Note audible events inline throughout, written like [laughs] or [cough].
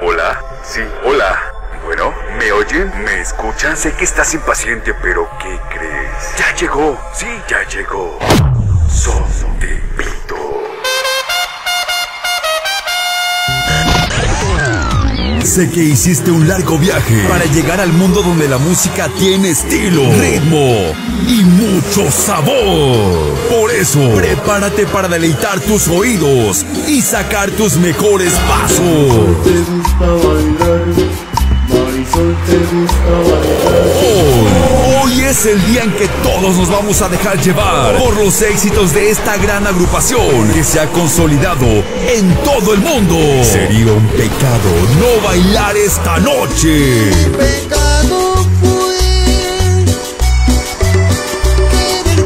Hola, sí, hola. Bueno, ¿me oyen? ¿Me escuchan? Sé que estás impaciente, pero ¿qué crees? Ya llegó, sí, ya llegó. Son de Sé que hiciste un largo viaje para llegar al mundo donde la música tiene estilo, ritmo y mucho sabor. Por eso, prepárate para deleitar tus oídos y sacar tus mejores pasos. Es el día en que todos nos vamos a dejar llevar por los éxitos de esta gran agrupación que se ha consolidado en todo el mundo. Sería un pecado no bailar esta noche. pecado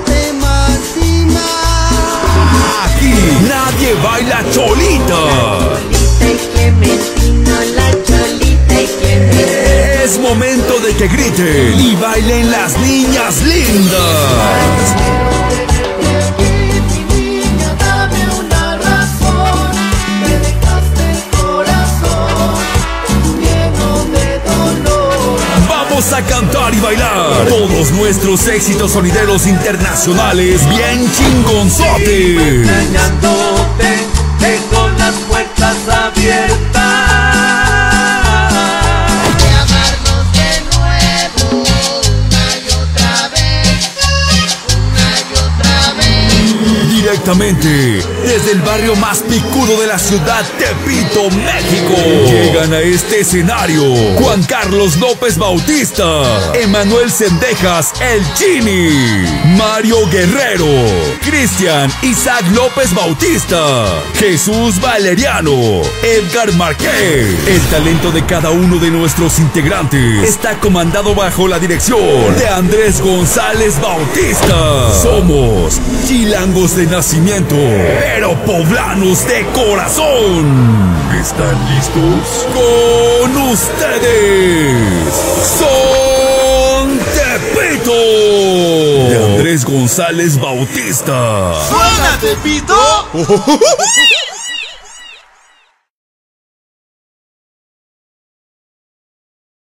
fue más y más. Aquí nadie baila cholita. Cholita y Clementina, la Cholita y Clementina. Es momento que griten y bailen las niñas lindas. Vamos a cantar y bailar todos nuestros éxitos sonideros internacionales bien chingonzotes. Directamente desde el barrio más picudo de la ciudad Tepito, México. Llegan a este escenario Juan Carlos López Bautista, Emanuel Sendejas El Chini, Mario Guerrero, Cristian Isaac López Bautista, Jesús Valeriano, Edgar Marquez. El talento de cada uno de nuestros integrantes está comandado bajo la dirección de Andrés González Bautista. Somos chilangos de nacimiento, pero poblanos de corazón. ¿Están listos? Con ustedes, Son Tepito de Andrés González Bautista. ¡Suena, Tepito! [laughs]